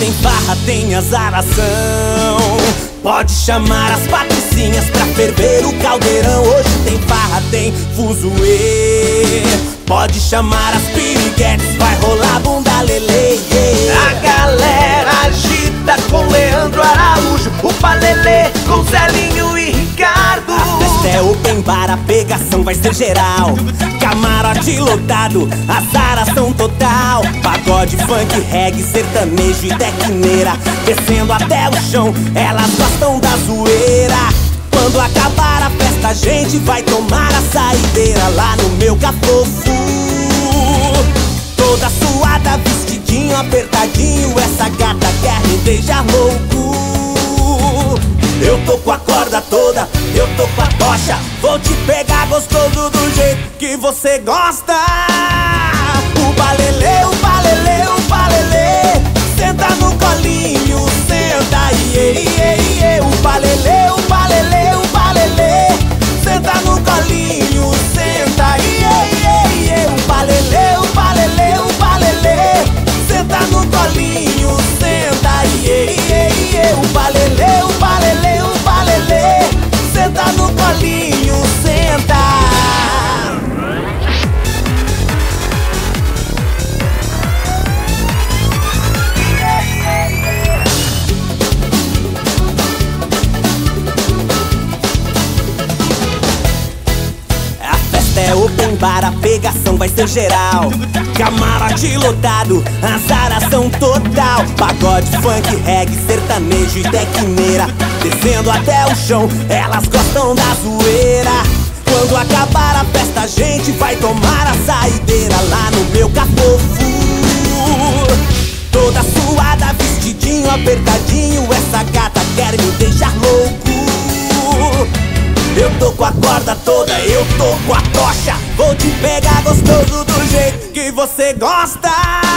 tem farra, tem azaração. Pode chamar as patricinhas pra ferver o caldeirão. Hoje tem farra, tem fuzuê. Pode chamar as piriguetes, vai rolar bunda lele. A galera é open bar, a pegação vai ser geral. Camarote lotado, azaração total. Pagode, funk, reggae, sertanejo e tecneira. Descendo até o chão, elas gostam da zoeira. Quando acabar a festa, a gente vai tomar a saideira lá no meu cafofo. Toda suada, vestidinho apertadinho. Essa gata quer me deixar louco. Eu tô com a tô com a tocha. Vou te pegar gostoso do jeito que você gosta. O open bar, a pegação vai ser geral. Camarote lotado, azaração total. Pagode, funk, reggae, sertanejo e tecneira. Descendo até o chão, elas gostam da zoeira. Quando acabar a festa, a gente vai tomar a saideira lá no meu cafofo. Toda suada, vestidinho apertadinho. Eu tô com a corda toda, eu tô com a tocha. Vou te pegar gostoso do jeito que você gosta.